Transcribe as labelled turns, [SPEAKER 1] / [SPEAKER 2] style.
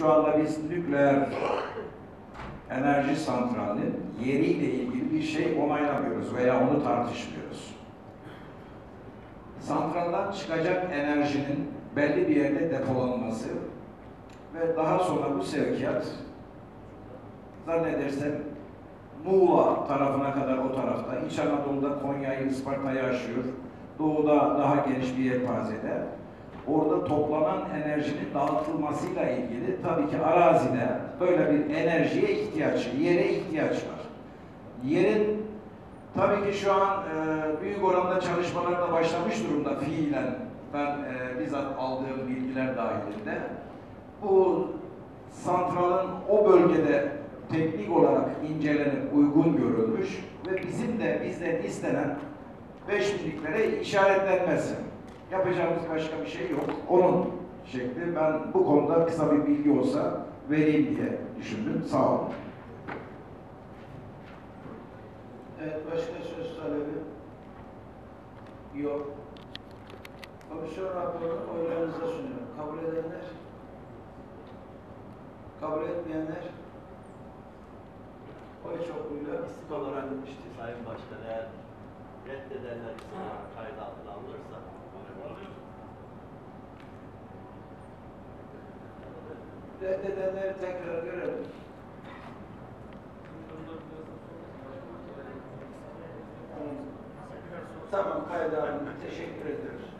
[SPEAKER 1] Şu anda biz nükleer enerji santralinin yeriyle ilgili bir şey onaylamıyoruz veya onu tartışmıyoruz. Santraldan çıkacak enerjinin belli bir yerde depolanması ve daha sonra bu sevkiyat zannedersem Muğla tarafına kadar o tarafta, İç Anadolu'da Konya'yı, Isparta'yı aşıyor. Doğuda daha geniş bir yelpazede. Orada toplanan enerjinin dağıtılmasıyla ilgili tabii ki arazide böyle bir enerjiye ihtiyaç, yere ihtiyaç var. Yerin tabii ki şu an e, büyük oranda çalışmalar da başlamış durumda fiilen. Ben e, bizzat aldığım bilgiler dahilinde. Bu santralın o bölgede teknik olarak incelenip uygun görülmüş ve bizim de bizden istenen 5000'liklere işaretlenmesi. Yapacağımız başka bir şey yok. Onun şekli ben bu konuda kısa bir bilgi olsa vereyim diye düşündüm. Sağ olun.
[SPEAKER 2] Evet, başka söz talebi? Yok. Komisyon raporunu oylarınıza sunuyorum. Kabul edenler? Kabul etmeyenler? Oy çokluğuyla
[SPEAKER 3] İstikbal öğrenilmişti Sayın Başkan eğer reddedenler isimleri kayda altına alınırsa
[SPEAKER 2] reddedenleri tekrar görelim. Tamam kayda. Teşekkür ediyoruz.